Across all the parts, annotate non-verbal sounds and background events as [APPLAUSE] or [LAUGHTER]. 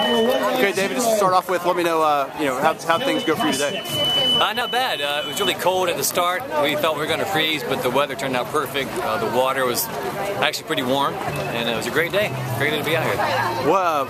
Okay, David, just to start off with, let me know, uh, you know, how, how things go for you today. Uh, not bad. Uh, it was really cold at the start. We thought we were going to freeze, but the weather turned out perfect. Uh, the water was actually pretty warm, and it was a great day. Great day to be out here. What, uh,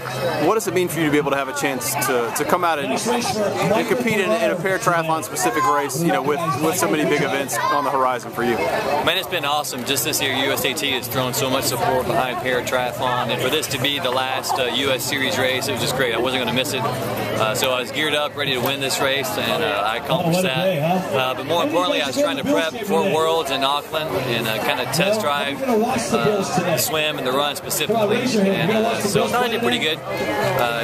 what does it mean for you to be able to have a chance to, to come out and, and compete in, in a para triathlon specific race, you know, with, with so many big events on the horizon for you? Man, it's been awesome. Just this year, USAT has thrown so much support behind para triathlon, and for this to be the last US uh, Series race, it was just great. I wasn't going to miss it. Uh, so I was geared up, ready to win this race, and uh, I accomplished that. Uh, but more importantly, I was trying to prep for Worlds in Auckland and uh, kind of test drive uh, the swim and the run specifically. And uh, so I thought I did pretty good.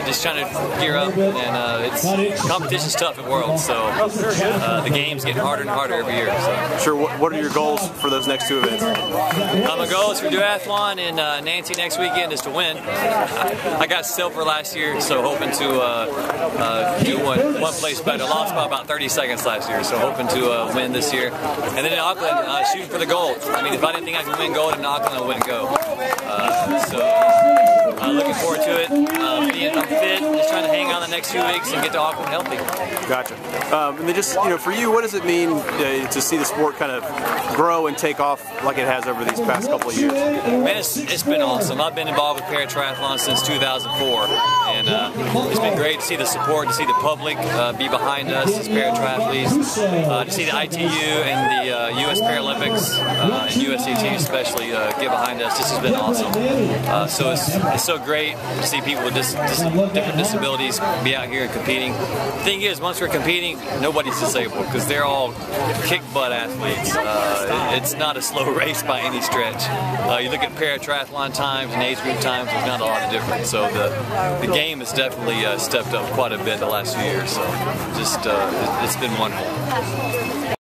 just trying to gear up, and it's competition's tough at Worlds, so the games getting harder and harder every year. So. Sure. What are your goals for those next two events? my goals for duathlon in Nancy next weekend is to win. I got silver last year, so hoping to uh, do one, one place better. Lost by about 30 seconds last year, so hoping to uh, win this year. And then in Auckland, uh, shooting for the gold. I mean, if I didn't think I could win gold in Auckland, I wouldn't go. Uh, so uh, looking forward to it. Next few weeks and get to Auckland healthy. Gotcha. Um, and then just you know, for you, what does it mean uh, to see the sport kind of grow and take off like it has over these past couple of years? Man, it's, it's been awesome. I've been involved with para triathlon since 2004, and uh, it's been great to see the support, to see the public uh, be behind us as para triathletes, uh, to see the ITU and the U.S. Uh, Paralympics uh, and USAT especially get behind us. This has been awesome. so it's, it's so great to see people with dis dis different disabilities be out here and competing. Thing is, once we're competing, nobody's disabled because they're all kick butt athletes. Uh, it's not a slow [LAUGHS] race by any stretch. Uh, you look at para triathlon times and age group times, there's not a lot of difference. So the the game has definitely uh, stepped up quite a bit the last few years. So just uh, it's been wonderful.